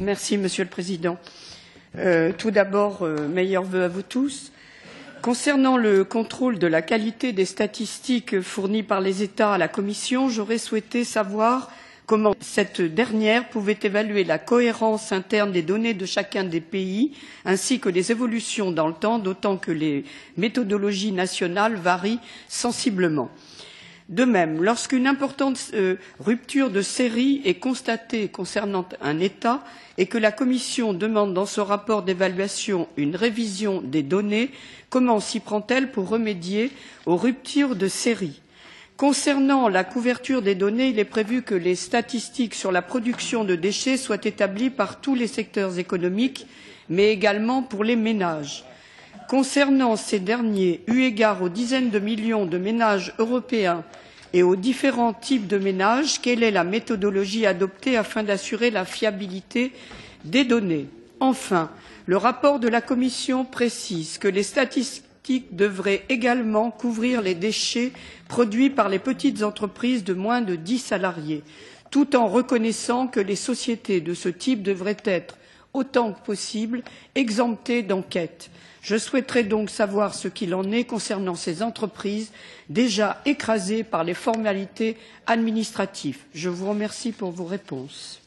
Merci, Monsieur le Président. Euh, tout d'abord, euh, meilleurs vœux à vous tous. Concernant le contrôle de la qualité des statistiques fournies par les États à la Commission, j'aurais souhaité savoir comment cette dernière pouvait évaluer la cohérence interne des données de chacun des pays, ainsi que les évolutions dans le temps, d'autant que les méthodologies nationales varient sensiblement. De même, lorsqu'une importante euh, rupture de série est constatée concernant un État et que la Commission demande dans ce rapport d'évaluation une révision des données, comment s'y prend-elle pour remédier aux ruptures de série? Concernant la couverture des données, il est prévu que les statistiques sur la production de déchets soient établies par tous les secteurs économiques, mais également pour les ménages. Concernant ces derniers, eu égard aux dizaines de millions de ménages européens et aux différents types de ménages, quelle est la méthodologie adoptée afin d'assurer la fiabilité des données? Enfin, le rapport de la Commission précise que les statistiques devraient également couvrir les déchets produits par les petites entreprises de moins de dix salariés, tout en reconnaissant que les sociétés de ce type devraient être autant que possible exemptées d'enquête. Je souhaiterais donc savoir ce qu'il en est concernant ces entreprises déjà écrasées par les formalités administratives. Je vous remercie pour vos réponses.